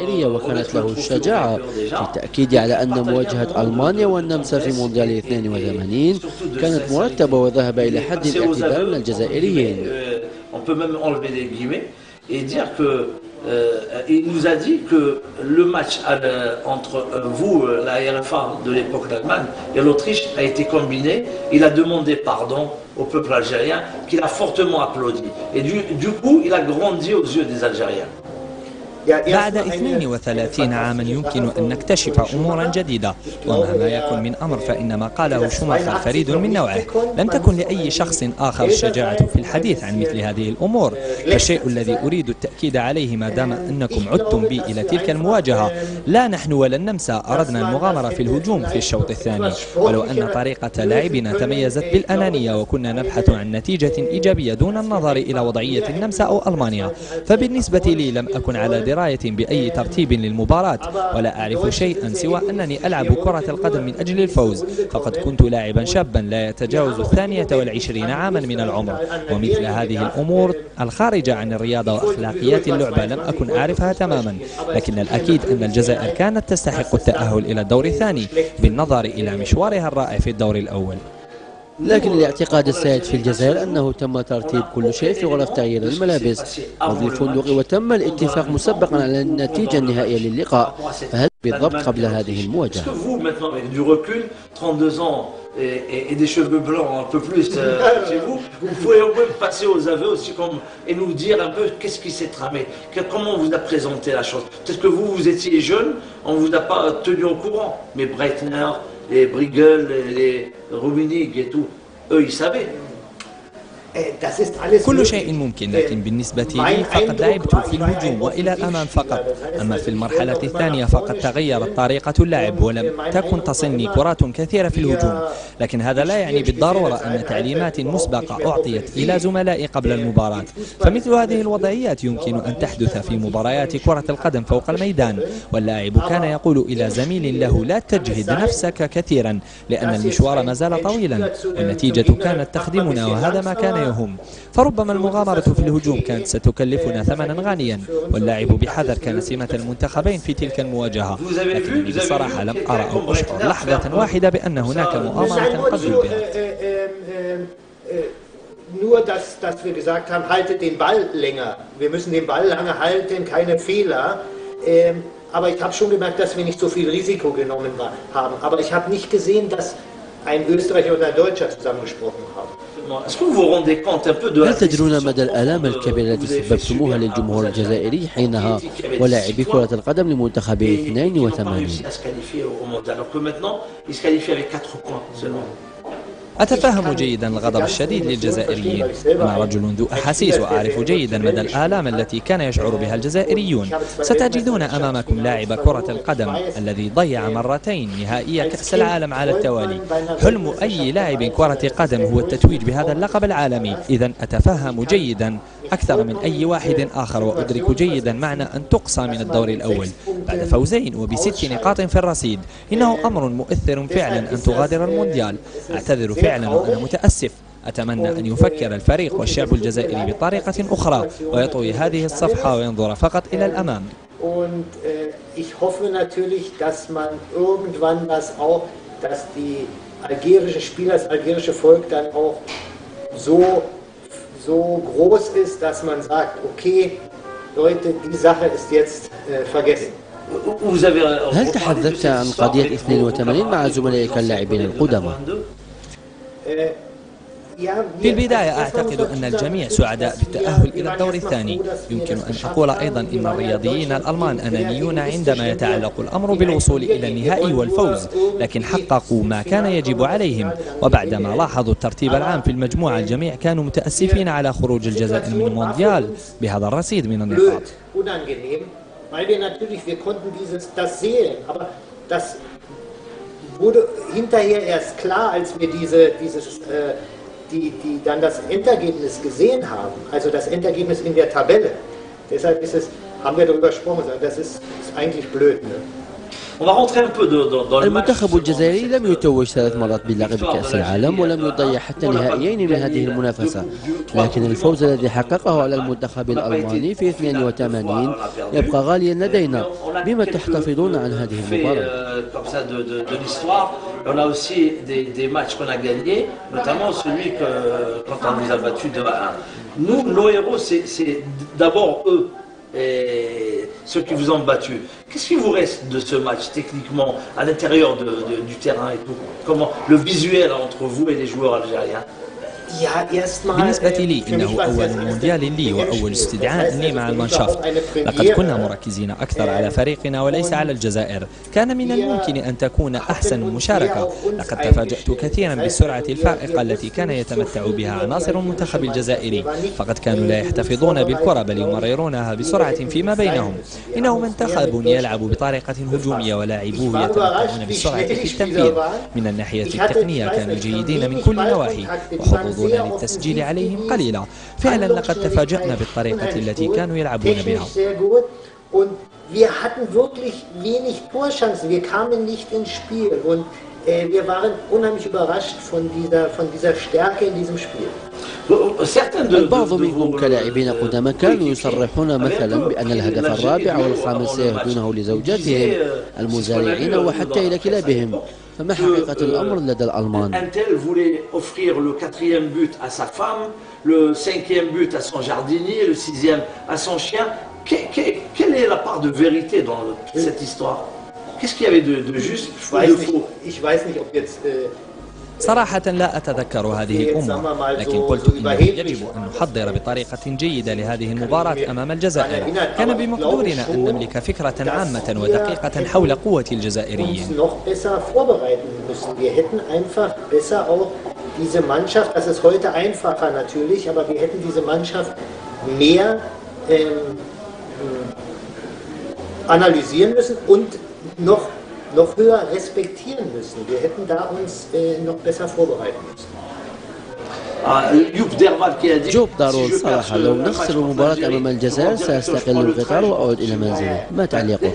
الجزائرية وكانت له الشجاعة في التأكيد على أن مواجهة ألمانيا والنمسا في مونديال 82 كانت مرتبة وذهب إلى حد الاعتذار من الجزائريين et dire que euh, il nous a dit que le match entre euh, vous, euh, la RFA de l'époque d'Allemagne, et l'Autriche a été combiné. Il a demandé pardon au peuple algérien, qu'il a fortement applaudi. Et du, du coup, il a grandi aux yeux des Algériens. بعد 32 عاما يمكن أن نكتشف أمورا جديدة. ومهما يكن من أمر فإن ما قاله شوماخر فريد من نوعه. لم تكن لأي شخص آخر الشجاعة في الحديث عن مثل هذه الأمور. فالشيء الذي أريد التأكيد عليه ما دام أنكم عدتم بي إلى تلك المواجهة لا نحن ولا النمسا أردنا المغامرة في الهجوم في الشوط الثاني. ولو أن طريقة لاعبنا تميزت بالأنانية وكنا نبحث عن نتيجة إيجابية دون النظر إلى وضعية النمسا أو ألمانيا. فبالنسبة لي لم أكن على دراية بأي ترتيب للمباراة ولا أعرف شيئا سوى أنني ألعب كرة القدم من أجل الفوز. فقد كنت لاعبا شابا لا يتجاوز الثانية والعشرين عاما من العمر. ومثل هذه الأمور الخارجة عن الرياضة وأخلاقيات اللعبة لم أكن أعرفها تماما. لكن الأكيد أن الجزائر كانت تستحق التأهل إلى الدور الثاني بالنظر إلى مشوارها الرائع في الدور الأول. لكن الاعتقاد السائد في الجزائر أنه تم ترتيب كل شيء في غرف تغيير الملابس وفي الفندق وتم الاتفاق مسبقا على النتيجة النهائية للقاء فهذا بالضبط قبل هذه المواجهة et, et, des cheveux blancs un peu plus euh, chez vous, vous pouvez au moins passer aux aveux aussi comme, et nous dire un peu qu'est-ce qui s'est tramé, que, comment on vous a présenté la chose. Peut-être que vous, vous étiez jeune, on ne vous a pas tenu au courant, mais Breitner, les Briegel, les Rummenigge et tout, eux, ils savaient. كل شيء ممكن لكن بالنسبة لي فقد لعبت في الهجوم وإلى الأمام فقط. أما في المرحلة الثانية فقد تغيرت طريقة اللعب ولم تكن تصلني كرات كثيرة في الهجوم. لكن هذا لا يعني بالضرورة أن تعليمات مسبقة أعطيت إلى زملائي قبل المباراة. فمثل هذه الوضعيات يمكن أن تحدث في مباريات كرة القدم فوق الميدان. واللاعب كان يقول إلى زميل له لا تجهد نفسك كثيرا لأن المشوار ما زال طويلا. والنتيجة كانت تخدمنا وهذا ما كان يهم فربما المغامرة في الهجوم كانت ستكلفنا ثمنا غاليا واللاعب بحذر كان سمة المنتخبين في تلك المواجهة لكنني بصراحة لم أرى أو أشعر لحظة واحدة بأن هناك مؤامرة قد nur, dass, dass wir gesagt haben, haltet den Ball länger. Wir müssen den Ball lange halten, keine Fehler. Ähm, aber ich habe schon gemerkt, dass wir nicht so viel Risiko genommen haben. Aber ich habe nicht gesehen, dass ein Österreicher und ein Deutscher zusammengesprochen haben. هل تدرون مدى الآلام الكبيرة التي سببتموها للجمهور الجزائري حينها ولاعبي كرة القدم لمنتخب 82 أتفهم جيدا الغضب الشديد للجزائريين. أنا رجل ذو أحاسيس وأعرف جيدا مدى الآلام التي كان يشعر بها الجزائريون. ستجدون أمامكم لاعب كرة القدم الذي ضيع مرتين نهائي كأس العالم على التوالي. حلم أي لاعب كرة قدم هو التتويج بهذا اللقب العالمي. إذا أتفهم جيدا أكثر من أي واحد آخر وأدرك جيدا معنى أن تقصى من الدور الأول. بعد فوزين وبست نقاط في الرصيد إنه أمر مؤثر فعلا أن تغادر المونديال. أعتذر فعلا وأنا متأسف. أتمنى أن يفكر الفريق والشعب الجزائري بطريقة أخرى ويطوي هذه الصفحة وينظر فقط إلى الأمام. Äh, dass die algerische Spieler, das algerische Volk dann auch so so groß ist, dass man sagt, okay, Leute, die Sache ist jetzt äh, vergessen. هل تحدثت عن قضية 82 مع زملائك اللاعبين القدماء؟ في البداية أعتقد أن الجميع سعداء بالتأهل إلى الدور الثاني. يمكن أن أقول أيضا أن الرياضيين الألمان أنانيون عندما يتعلق الأمر بالوصول إلى النهائي والفوز لكن حققوا ما كان يجب عليهم. وبعدما لاحظوا الترتيب العام في المجموعة الجميع كانوا متأسفين على خروج الجزائر من المونديال بهذا الرصيد من النقاط. Wurde hinterher erst klar, als wir diese, dieses äh, die, die dann das Endergebnis gesehen haben, also das Endergebnis in der Tabelle. Deshalb ist es, haben wir darüber gesprochen, das ist, ist eigentlich blöd. Ne? المنتخب الجزائري لم يتوج ثلاث مرات بلقب كأس العالم ولم يضيع حتى نهائيين من هذه المنافسة. لكن الفوز الذي حققه على المنتخب الألماني في 82 يبقى غاليا لدينا. بما تحتفظون عن هذه المباراة. On a aussi des, des matchs qu'on a gagnés, notamment celui que, quand on nous a battu 2 à 1. Nous, nos héros, c'est d'abord eux. et ceux qui vous ont battu. Qu'est-ce qui vous reste de ce match techniquement à l'intérieur du terrain et tout? Comment le visuel entre vous et les joueurs algériens? بالنسبة لي إنه أول مونديال لي وأول استدعاء لي مع المانشافت لقد كنا مركزين أكثر على فريقنا وليس على الجزائر. كان من الممكن أن تكون أحسن مشاركة. لقد تفاجأت كثيرا بالسرعة الفائقة التي كان يتمتع بها عناصر المنتخب الجزائري. فقد كانوا لا يحتفظون بالكرة بل يمررونها بسرعة فيما بينهم. إنه منتخب يلعب بطريقة هجومية ولاعبوه يتمتعون بالسرعة في التنفيذ من الناحية التقنية كانوا جيدين من كل نواحي وحظوظ يحصلون للتسجيل عليهم قليلا. فعلا لقد تفاجأنا بالطريقة التي كانوا يلعبون بها. wir hatten wirklich wenig Torchancen, wir kamen nicht ins Spiel. Und äh, wir waren unheimlich überrascht von dieser, von dieser Stärke in diesem Spiel. البعض منهم كلاعبين قدامى كانوا يصرحون مثلا بأن الهدف الرابع والخامس سيهدونه لزوجاتهم المزارعين وحتى إلى كلابهم. Euh, euh, un tel voulait offrir le quatrième but à sa femme, le cinquième but à son jardinier, le sixième à son chien. Quelle est la part de vérité dans cette histoire? Qu'est-ce qu'il y avait de, juste de faux? صراحة لا أتذكر هذه الأمور لكن قلت إنه يجب أن نحضر بطريقة جيدة لهذه المباراة أمام الجزائر. كان بمقدورنا أن نملك فكرة عامة ودقيقة حول قوة الجزائريين. Ähm, analysieren müssen und noch noch höher respektieren müssen. Wir hätten da uns äh, noch besser vorbereiten müssen. جوب دارون صراحة لو نخسر المباراة أمام الجزائر سأستقل القطار وأعود إلى منزلي ما تعليقه؟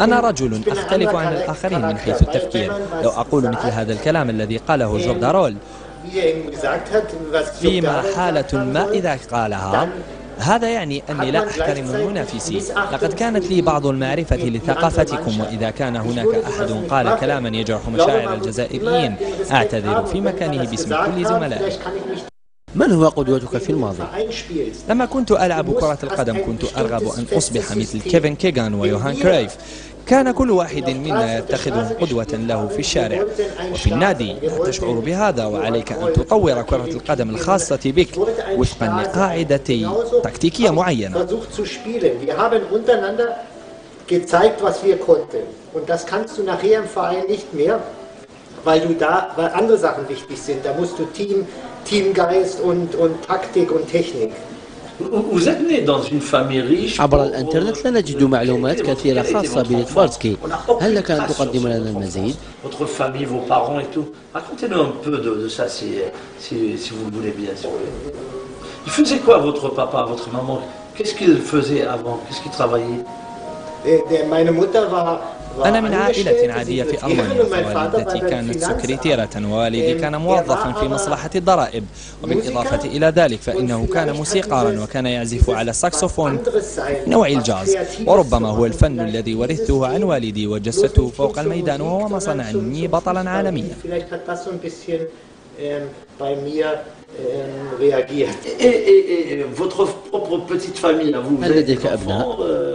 أنا رجل أختلف عن الآخرين من حيث التفكير لو أقول مثل هذا الكلام الذي قاله جوب دارول فيما حالة ما إذا قالها. هذا يعني أني لا أحترم منافسي لقد كانت لي بعض المعرفة لثقافتكم وإذا كان هناك أحد قال كلاما يجرح مشاعر الجزائريين. أعتذر في مكانه باسم كل زملائي من هو قدوتك في الماضي؟ لما كنت ألعب كرة القدم كنت أرغب أن أصبح مثل كيفن كيغان ويوهان كريف كان كل واحد منا يتخذهم قدوة له في الشارع وفي النادي لا تشعر بهذا وعليك أن تطور كرة القدم الخاصة بك وفقا لقاعدة تكتيكية معينة gezeigt, was wir konnten. Und das kannst du nachher im Verein nicht mehr, weil du da, weil andere Sachen wichtig sind. Da musst du Team, Teamgeist und, und Taktik und Technik. عبر الانترنت لا نجد معلومات كثيرة خاصة بليتفارسكي هل لك أن تقدم لنا المزيد؟ Il faisait quoi votre papa, votre maman Qu'est-ce qu'il faisait avant Qu'est-ce qu'il travaillait Meine Mutter war أنا من عائلة عادية في ألمانيا فوالدتي كانت سكرتيرة ووالدي كان موظفا في مصلحة الضرائب. وبالإضافة إلى ذلك فإنه كان موسيقارا وكان يعزف على الساكسوفون نوع الجاز. وربما هو الفن الذي ورثته عن والدي وجسدته فوق الميدان وهو ما صنعني بطلا عالميا. Bei mir reagiert. Et, et, et, votre propre petite famille, vous, vous avez des enfants euh,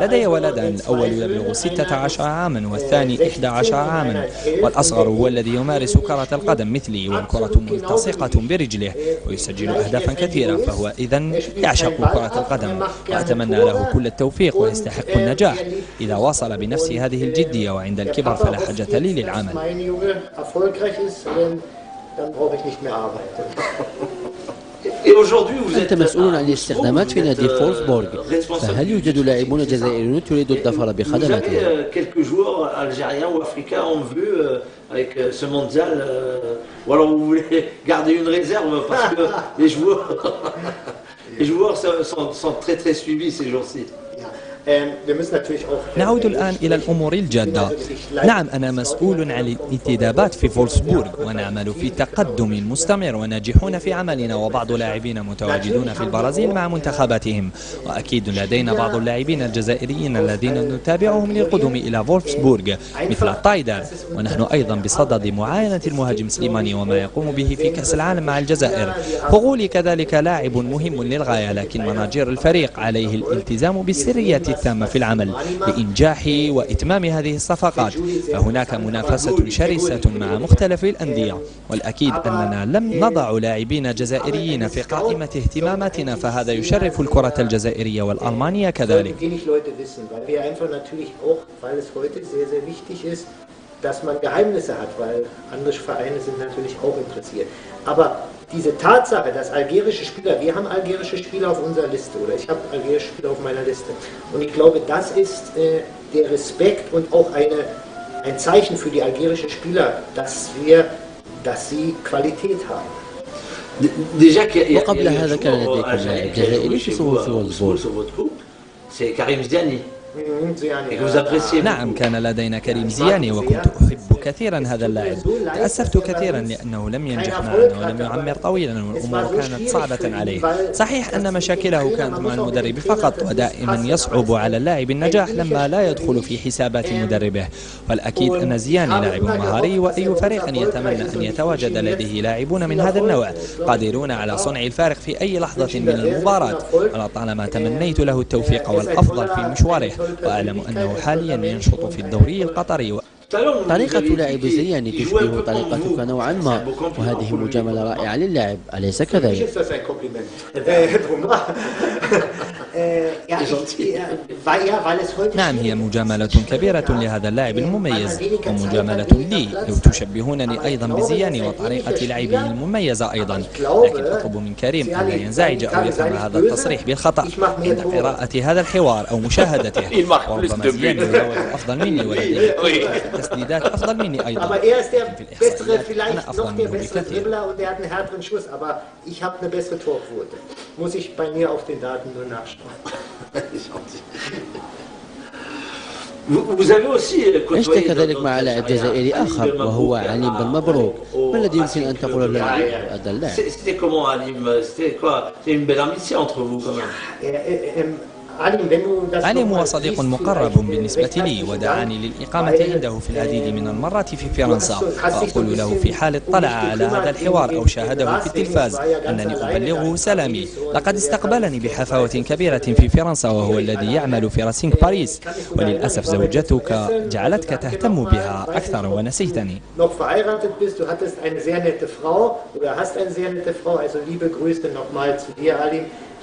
لدي ولدان الأول يبلغ 16 عاما والثاني 11 عاما. والأصغر هو الذي يمارس كرة القدم مثلي والكرة ملتصقة برجله ويسجل أهدافا كثيرة فهو إذا يعشق كرة القدم. وأتمنى له كل التوفيق ويستحق النجاح. إذا واصل بنفس هذه الجدية وعند الكبر فلا حاجة لي للعمل. أنت مسؤول عن الاستخدامات في نادي فولفبورغ فهل يوجد لاعبون جزائريون تريد الظفر بخدماتهم؟ quelques joueurs algériens ou africains ont vu avec ce mondial Ou alors vous voulez garder une réserve parce que les joueurs, les joueurs sont, sont très très suivis ces jours-ci. نعود الآن إلى الأمور الجادة. نعم أنا مسؤول عن الانتدابات في فولسبورغ ونعمل في تقدم مستمر وناجحون في عملنا وبعض لاعبين متواجدون في البرازيل مع منتخباتهم. وأكيد لدينا بعض اللاعبين الجزائريين الذين نتابعهم للقدوم إلى فولسبورغ مثل تايدر ونحن أيضا بصدد معاينة المهاجم سليماني وما يقوم به في كأس العالم مع الجزائر. فغولي كذلك لاعب مهم للغاية لكن مناجير الفريق عليه الالتزام بالسرية التامة في العمل لإنجاح وإتمام هذه الصفقات فهناك منافسة شرسة مع مختلف الأندية والأكيد أننا لم نضع لاعبين جزائريين في قائمة اهتماماتنا فهذا يشرف الكرة الجزائرية والألمانية كذلك dass man Geheimnisse hat, weil andere Vereine sind natürlich auch interessiert. Aber diese Tatsache, dass algerische Spieler, wir haben algerische Spieler auf unserer Liste oder ich habe algerische Spieler auf meiner Liste. Und ich glaube, das ist äh, der Respekt und auch eine, ein Zeichen für die algerischen Spieler, dass wir, dass sie Qualität haben. وقبل هذا كان لديكم لاعب جزائري في صفوف وولفسبورغ سي كريم زياني نعم كان لدينا كريم زياني وكنت أحب كثيرا هذا اللاعب. تأسفت كثيرا لأنه لم ينجح معنا ولم يعمر طويلا والأمور كانت صعبة عليه. صحيح أن مشاكله كانت مع المدرب فقط ودائما يصعب على اللاعب النجاح لما لا يدخل في حسابات مدربه. والأكيد أن زياني لاعب مهاري وأي فريق يتمنى أن يتواجد لديه لاعبون من هذا النوع. قادرون على صنع الفارق في أي لحظة من المباراة. ولطالما تمنيت له التوفيق والأفضل في مشواره. وأعلم أنه حاليا ينشط في الدوري القطري. طريقة لعب زياني تشبه طريقتك نوعا ما. وهذه مجاملة رائعة للاعب أليس كذلك؟ نعم هي مجاملة كبيرة لهذا اللاعب المميز ومجاملة لي لو تشبهونني أيضا بزياني وطريقة لعبه المميزة أيضا لكن أطلب من كريم أن لا ينزعج أو يفهم هذا التصريح بالخطأ عند قراءة هذا الحوار أو مشاهدته. وربما زياني يراود أفضل مني ولديه تسديدات أفضل مني أيضا. Aber er ist der bessere, vielleicht er. Muss ich bei mir auf den Daten nur nachschauen. عشت كذلك مع لاعب جزائري آخر وهو عليم بن مبروك ما الذي يمكن أن تقول له هذا اللاعب؟ علي هو صديق مقرب بالنسبة لي ودعاني للإقامة عنده في العديد من المرات في فرنسا. وأقول له في حال اطلع على هذا الحوار أو شاهده في التلفاز. أنني أبلغه سلامي. لقد استقبلني بحفاوة كبيرة في فرنسا وهو الذي يعمل في راسينج باريس. وللأسف زوجتك جعلتك تهتم بها أكثر ونسيتني.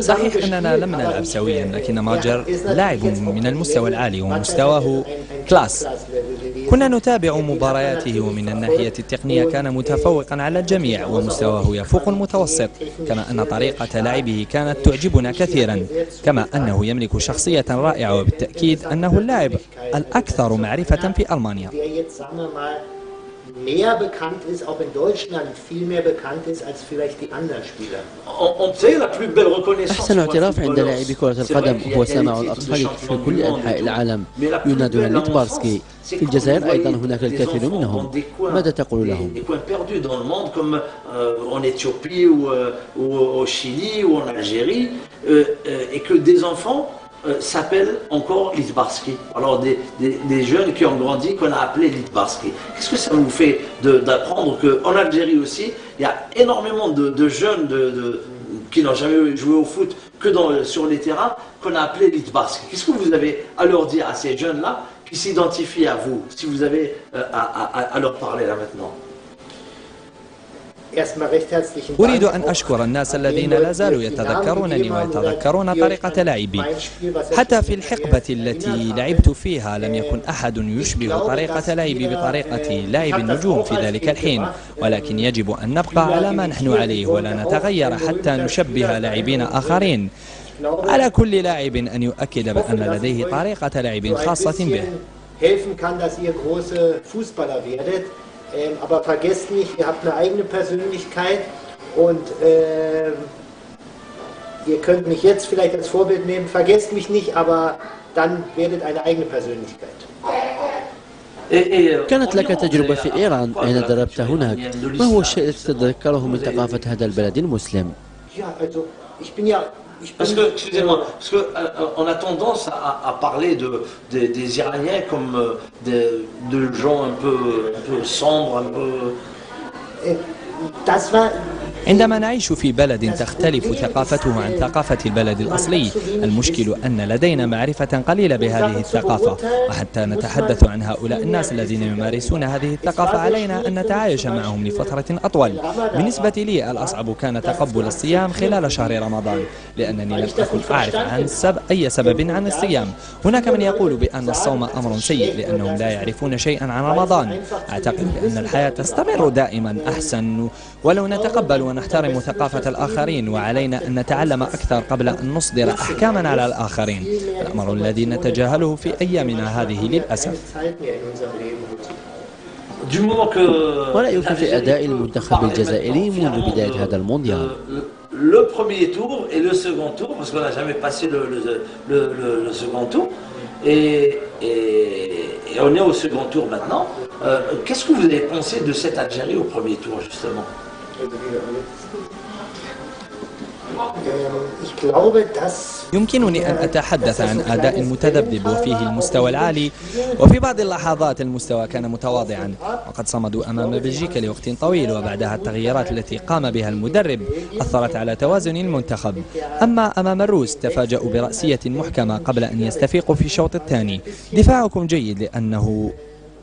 صحيح أننا لم نلعب سويا لكن ماجر لاعب من المستوى العالي ومستواه كلاس. كنا نتابع مبارياته ومن الناحية التقنية كان متفوقا على الجميع ومستواه يفوق المتوسط. كما أن طريقة لعبه كانت تعجبنا كثيرا كما أنه يملك شخصية رائعة وبالتأكيد أنه اللاعب الأكثر معرفة في ألمانيا. mehr bekannt ist, auch in Deutschland viel mehr bekannt ist als vielleicht die anderen Spieler. أحسن اعتراف عند لاعب كرة القدم هو سماع الأطفال في كل أنحاء العالم. ينادون ليتبارسكي في الجزائر أيضا هناك الكثير منهم. ماذا تقول لهم؟ Euh, s'appellent encore Litbarski. Alors des, jeunes qui ont grandi qu'on a appelé Litbarski. Qu'est-ce que ça vous fait d'apprendre qu'en Algérie aussi, il y a énormément de, jeunes qui n'ont jamais joué au foot que sur les terrains qu'on a appelé Litbarski. Qu'est-ce que vous avez à leur dire à ces jeunes-là qui s'identifient à vous, si vous avez euh, à leur parler là maintenant? أريد أن أشكر الناس الذين لا زالوا يتذكرونني ويتذكرون طريقة لعبي. حتى في الحقبة التي لعبت فيها لم يكن أحد يشبه طريقة لعبي بطريقة لعب النجوم في ذلك الحين. ولكن يجب أن نبقى على ما نحن عليه ولا نتغير حتى نشبه لاعبين آخرين. على كل لاعب أن يؤكد بأن لديه طريقة لعب خاصة به. helfen kann, dass ihr große Fußballer werdet. Ähm, aber vergesst nicht, ihr habt eine eigene Persönlichkeit und äh, ihr könnt mich jetzt vielleicht als Vorbild nehmen. Vergesst mich nicht, aber dann werdet eine eigene Persönlichkeit. كانت لك تجربة في إيران أين دربت هناك ما هو الشيء الذي تتذكره من ثقافة هذا البلد المسلم؟ Parce que, excusez-moi, parce qu'on euh, a tendance à, parler de, de, des Iraniens comme euh, de, de gens un peu, sombres, un peu... Das عندما نعيش في بلد تختلف ثقافته عن ثقافة البلد الأصلي المشكل أن لدينا معرفة قليلة بهذه الثقافة وحتى نتحدث عن هؤلاء الناس الذين يمارسون هذه الثقافة علينا أن نتعايش معهم لفترة أطول. بالنسبة لي الأصعب كان تقبل الصيام خلال شهر رمضان لأنني لم أكن أعرف عن سب أي سبب عن الصيام. هناك من يقول بأن الصوم أمر سيء لأنهم لا يعرفون شيئا عن رمضان. أعتقد بأن الحياة تستمر دائما أحسن ولو نتقبل ونحترم ثقافة الآخرين وعلينا أن نتعلم أكثر قبل أن نصدر أحكاما على الآخرين الأمر الذي نتجاهله في أيامنا هذه للأسف ورأيك في أداء المنتخب الجزائري منذ بداية هذا المونديال le premier tour et le second tour, parce qu'on n'a jamais passé le, le, le, le, second tour, et, et, et, on est au second tour maintenant. Euh, Qu'est-ce que vous avez pensé de cette Algérie au premier tour, justement يمكنني أن أتحدث عن أداء متذبذب وفيه المستوى العالي وفي بعض اللحظات المستوى كان متواضعا. وقد صمدوا أمام بلجيكا لوقت طويل وبعدها التغييرات التي قام بها المدرب أثرت على توازن المنتخب. أما أمام الروس تفاجأوا برأسية محكمة قبل أن يستفيقوا في الشوط الثاني. دفاعكم جيد لأنه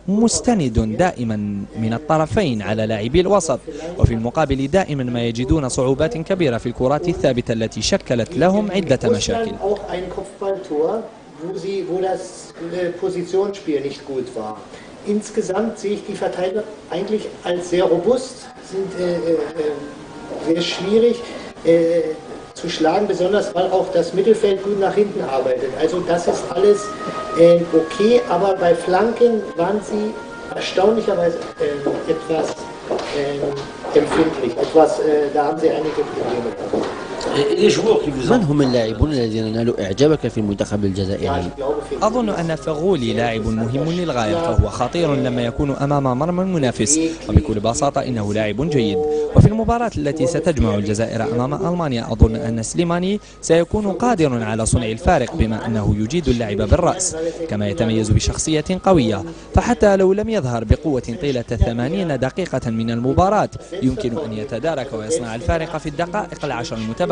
مستند دائما من الطرفين على لاعبي الوسط وفي المقابل دائما ما يجدون صعوبات كبيرة في الكرات الثابتة التي شكلت لهم عدة مشاكل. Zu schlagen, besonders weil auch das Mittelfeld gut nach hinten arbeitet. Also das ist alles äh, okay, aber bei Flanken waren sie erstaunlicherweise äh, etwas äh, empfindlich. Etwas, da haben sie einige Probleme. من هم اللاعبون الذين نالوا إعجابك في المنتخب الجزائري؟ أظن أن فغولي لاعب مهم للغاية فهو خطير لما يكون أمام مرمى المنافس. وبكل بساطة إنه لاعب جيد. وفي المباراة التي ستجمع الجزائر أمام ألمانيا أظن أن سليماني سيكون قادر على صنع الفارق بما أنه يجيد اللعب بالرأس كما يتميز بشخصية قوية. فحتى لو لم يظهر بقوة طيلة 80 دقيقة من المباراة يمكن أن يتدارك ويصنع الفارق في الدقائق العشر المتبقية.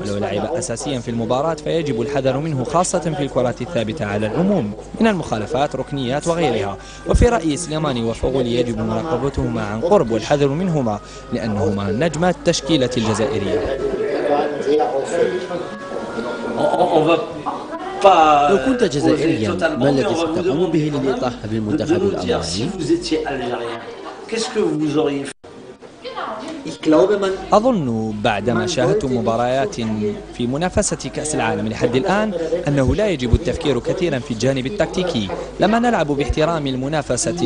ولو لعب أساسيا في المباراة فيجب الحذر منه خاصة في الكرات الثابتة على العموم من المخالفات ركنيات وغيرها. وفي رأيي سليماني وفغولي يجب مراقبتهما عن قرب والحذر منهما لأنهما نجمات التشكيلة الجزائرية. لو كنت جزائريا ما الذي ستقوم به للإطاحة بالمنتخب الألماني؟ أظن بعدما شاهدت مباريات في منافسة كأس العالم لحد الآن أنه لا يجب التفكير كثيرا في الجانب التكتيكي لما نلعب باحترام المنافسة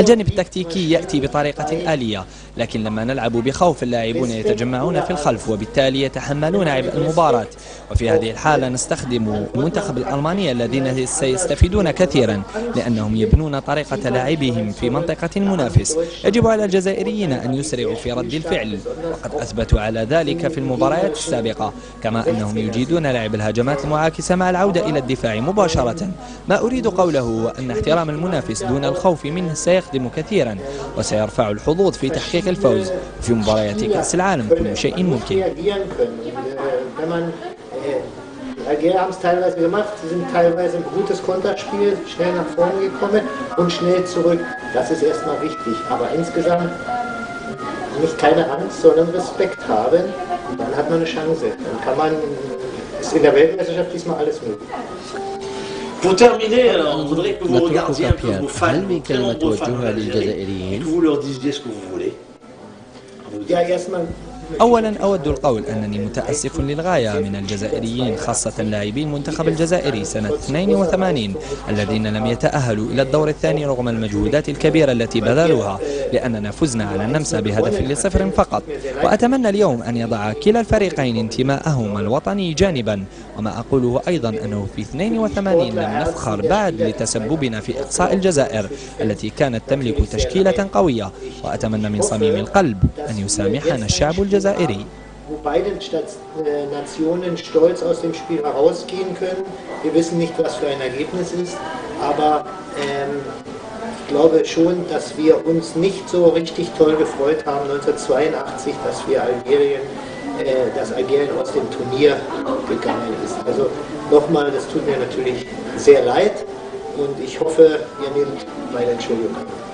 الجانب التكتيكي يأتي بطريقة آلية. لكن لما نلعب بخوف اللاعبون يتجمعون في الخلف وبالتالي يتحملون عبء المباراة. وفي هذه الحالة نستخدم المنتخب الألماني الذين سيستفيدون كثيرا لأنهم يبنون طريقة لاعبهم في منطقة المنافس. يجب على الجزائريين أن يسرعوا في رد الفعل. وقد أثبتوا على ذلك في المباريات السابقة كما أنهم يجيدون لعب الهجمات المعاكسة مع العودة إلى الدفاع مباشرة. ما أريد قوله هو أن احترام المنافس دون الخوف منه سيخدم كثيرا وسيرفع الحظوظ في تحقيق الفوز في مباريات كأس العالم كل شيء ممكن Algerier haben es teilweise gemacht, sie sind teilweise ein gutes Konterspiel, schnell nach vorne gekommen und schnell zurück. Das ist erstmal wichtig. Aber insgesamt nicht keine Angst, sondern Respekt haben. Und dann hat man eine Chance. Dann kann man, ist in der Weltmeisterschaft diesmal alles möglich. Pour terminer, on voudrait que vous regardiez un peu Pierre, vos fans, هل من très كلمة nombreux fans توجهها algériens, et للجزائريين؟ que vous leur disiez ce que vous voulez. Yeah, yes, ma'am. أولا أود القول أنني متأسف للغاية من الجزائريين خاصة لاعبي المنتخب الجزائري سنة 82 الذين لم يتأهلوا إلى الدور الثاني رغم المجهودات الكبيرة التي بذلوها لأننا فزنا على النمسا بهدف لصفر فقط. وأتمنى اليوم أن يضع كلا الفريقين انتماءهما الوطني جانبا وما أقوله أيضا أنه في 82 لم نفخر بعد لتسببنا في إقصاء الجزائر التي كانت تملك تشكيلة قوية. وأتمنى من صميم القلب أن يسامحنا الشعب الجزائري. Wo beide äh, Nationen stolz aus dem Spiel herausgehen können. Wir wissen nicht, was für ein Ergebnis ist, aber ähm, ich glaube schon, dass wir uns nicht so richtig toll gefreut haben 1982, dass wir Algerien, äh, dass Algerien aus dem Turnier gegangen ist. Also nochmal, das tut mir natürlich sehr leid und ich hoffe, ihr nehmt meine Entschuldigung an.